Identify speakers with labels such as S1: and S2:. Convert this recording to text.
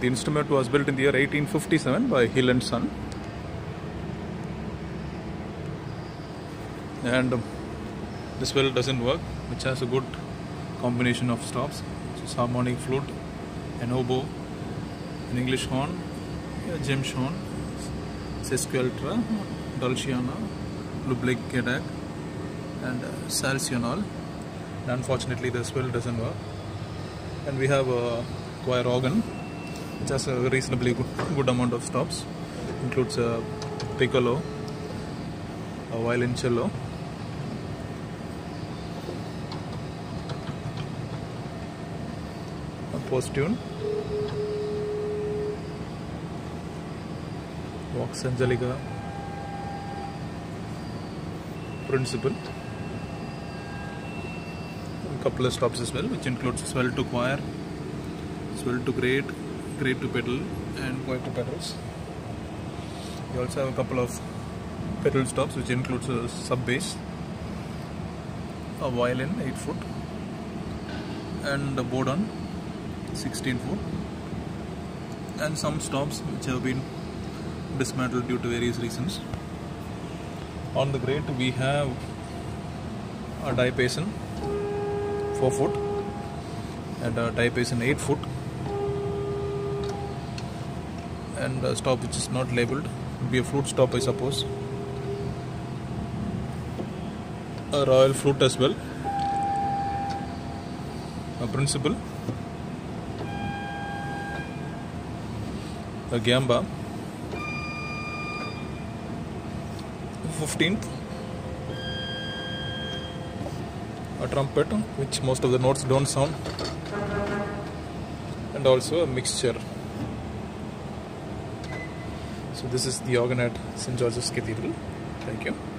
S1: The instrument was built in the year 1857 by Hill and Son. And um, this bell doesn't work, which has a good combination of stops. It's harmonic flute, an oboe, an English horn, a James horn, sesquialtera, dulciana, Lieblich Gedackt, and uh, salicional. Unfortunately, this bell doesn't work. And we have a choir organ, has a reasonably good, good amount of stops. Includes a piccolo, a violoncello, a post tune. Vox Angelica, principal, a couple of stops as well, which includes swell to choir, swell to great, great to pedal, and choir to pedals. We also have a couple of pedal stops, which includes a sub bass, a violin 8 foot, and a bourdon 16 foot, and some stops which have been dismantled due to various reasons. On the great, we have a diapason 4 foot and a diapason 8 foot and a stop which is not labeled. Would be a flute stop I suppose. A rohr flute as well. A principal. A gamba. 15th a trumpet which most of the notes don't sound. And also a mixture so this is the organ at St. George's Cathedral thank you